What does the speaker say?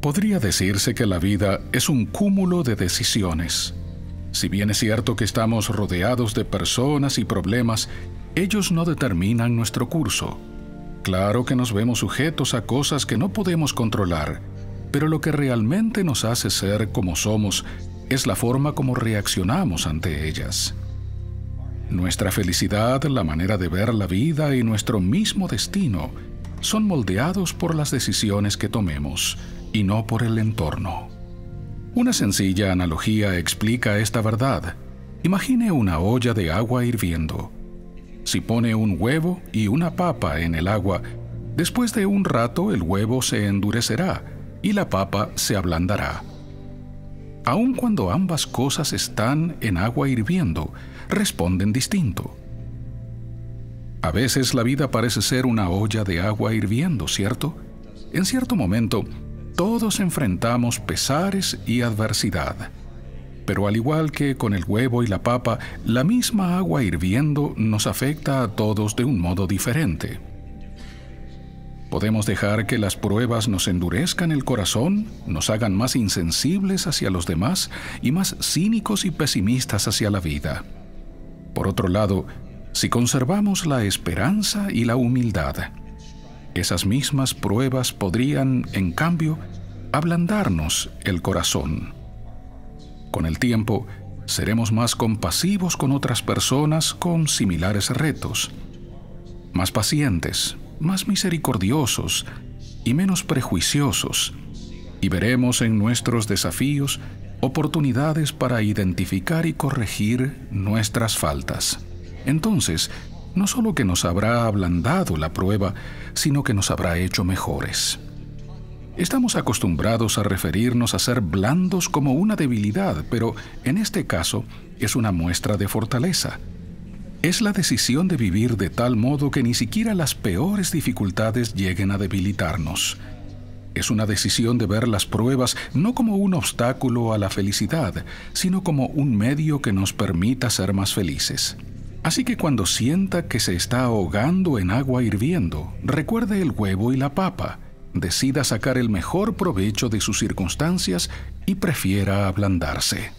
Podría decirse que la vida es un cúmulo de decisiones. Si bien es cierto que estamos rodeados de personas y problemas, ellos no determinan nuestro curso. Claro que nos vemos sujetos a cosas que no podemos controlar, pero lo que realmente nos hace ser como somos es la forma como reaccionamos ante ellas. Nuestra felicidad, la manera de ver la vida y nuestro mismo destino son moldeados por las decisiones que tomemos y no por el entorno. Una sencilla analogía explica esta verdad. Imagine una olla de agua hirviendo. Si pone un huevo y una papa en el agua, después de un rato el huevo se endurecerá y la papa se ablandará. Aun cuando ambas cosas están en agua hirviendo, responden distinto. A veces la vida parece ser una olla de agua hirviendo, ¿cierto? En cierto momento, todos enfrentamos pesares y adversidad. Pero al igual que con el huevo y la papa, la misma agua hirviendo nos afecta a todos de un modo diferente. Podemos dejar que las pruebas nos endurezcan el corazón, nos hagan más insensibles hacia los demás y más cínicos y pesimistas hacia la vida. Por otro lado, si conservamos la esperanza y la humildad, esas mismas pruebas podrían, en cambio, ablandarnos el corazón. Con el tiempo, seremos más compasivos con otras personas con similares retos, más pacientes, más misericordiosos y menos prejuiciosos, y veremos en nuestros desafíos oportunidades para identificar y corregir nuestras faltas. Entonces, no solo que nos habrá ablandado la prueba, sino que nos habrá hecho mejores. Estamos acostumbrados a referirnos a ser blandos como una debilidad, pero en este caso es una muestra de fortaleza. Es la decisión de vivir de tal modo que ni siquiera las peores dificultades lleguen a debilitarnos. Es una decisión de ver las pruebas no como un obstáculo a la felicidad, sino como un medio que nos permita ser más felices. Así que cuando sienta que se está ahogando en agua hirviendo, recuerde el huevo y la papa, decida sacar el mejor provecho de sus circunstancias y prefiera ablandarse.